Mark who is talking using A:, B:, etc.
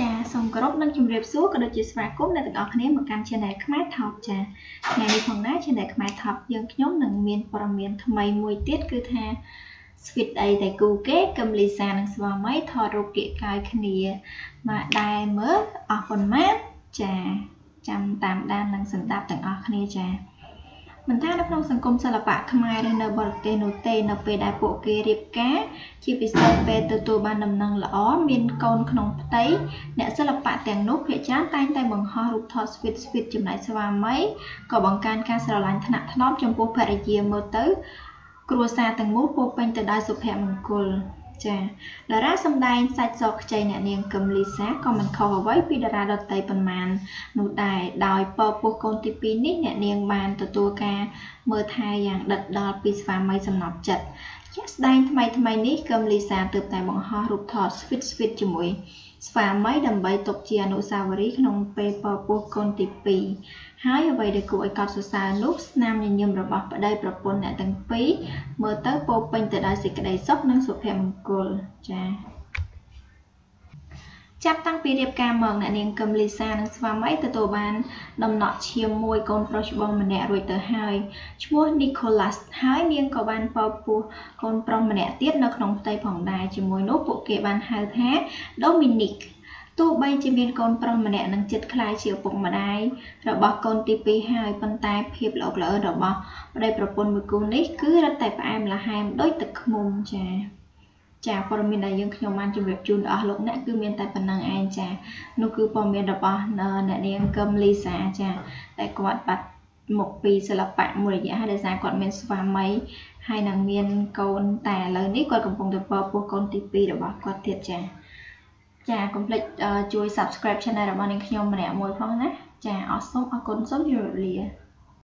A: ចាសូមគោរពនិងជម្រាបសួរក៏ដូចជាស្វាគមន៍អ្នកទាំងអស់គ្នាមកកាន់ Channel ខ្មែរ Top ចាថ្ងៃនេះផងដែរ Channel ខ្មែរ Top យើងខ្ញុំនឹងមានព័ត៌មានថ្មីមួយទៀតគឺថាស្វីតអីតែគូគេកឹមលីសានិងស្វាមីថតរូបគៀកកាយគ្នាមកដែរមើលអស់ប៉ុន្មានចាចាំតាមដាននិងសម្ដាប់ទាំងអស់គ្នាចា មិនថានៅក្នុងសង្គមសិល្បៈខ្មែរឬនៅបរទេសនោះទេនៅពេលដែលពួកគេរៀបការជាពិសេសពេលទទួលបានដំណឹងល្អមានកូនក្នុងផ្ទៃអ្នកសិល្បៈទាំងនោះភាគច្រើនតែងតែបង្ហោះរូបថតស្វីតស្វីតចំណែកស្វាមីក៏បង្កើនការស្រឡាញ់ថ្នាក់ថ្នមចំពោះភរិយាមើលទៅគ្រួសារទាំងមូលពោពេញទៅដោយសុភមង្គល ចាតារាសម្ដែងសាច់សខ្ចីអ្នកនាងកឹមលីសាក៏មិនខុសអ្វីពីតារាដតីប៉ុន្មាននោះដែរដោយពពោះកូនទី2នេះអ្នកនាងបានទទួលការមើលថែយ៉ាងដិតដល់ពីស្វាមីសំណប់ចិត្ត ជាក់ស្ដែងថ្មីថ្មីនេះកឹមលីសាទើបតែបង្ហោះរូបថត sweet sweet ជាមួយស្វាមីដើម្បីទុកជាអនុស្សាវរីយ៍ក្នុងពេលពពោះកូនទី2ហើយអ្វីដែលគួរឲ្យកត់សរសើរនោះស្នាមញញឹមរបស់ប្តីប្រពន្ធអ្នកទាំងពីរមើលទៅពោពេញទៅដោយសេចក្តីសុខនិងសុភមង្គលចា៎ ចាប់តាំងពីរៀបការមកអ្នកនាងកឹមលីសានិងស្វាមីទទួលបានដំណក់ឈាមមួយកូនប្រុសច្បងម្នាក់រួចទៅហើយឈ្មោះ Nicholas ហើយនាងក៏បានពពោះកូនប្រុសម្នាក់ទៀតនៅក្នុងផ្ទៃផងដែរជាមួយនោះពួកគេបានហៅថា Dominic ទោះបីជាមានកូនប្រុសម្នាក់នឹងចិត្តខ្លាយជាឪពុកម្ដាយរបស់កូនទី2ហើយប៉ុន្តែភាពល្អល្អរបស់ប្តីប្រពន្ធមួយគូនេះគឺរឹតតែផ្អែមល្ហែមដូចទឹកឃ្មុំចា៎ ចាព័ត៌មានដែលយើងខ្ញុំបានជម្រាបជូនដល់អស់លោកអ្នកគឺមានតែប៉ុណ្្នឹងឯងចានោះគឺព័ត៌មានរបស់អ្នកនាងកឹមលីសាចាតែគាត់បាត់មកពីសិល្បៈមួយរយៈហើយដោយសារគាត់មានស្វាមីហើយនឹងមានកូនតែឥឡូវនេះគាត់កំពុងតែពពោះកូនទី2របស់គាត់ទៀតចាចាកុំភ្លេចជួយ Subscribe Channel របស់នាងខ្ញុំម្នាក់មួយផងណាចាអរសូមអរគុណសូមជម្រាបលា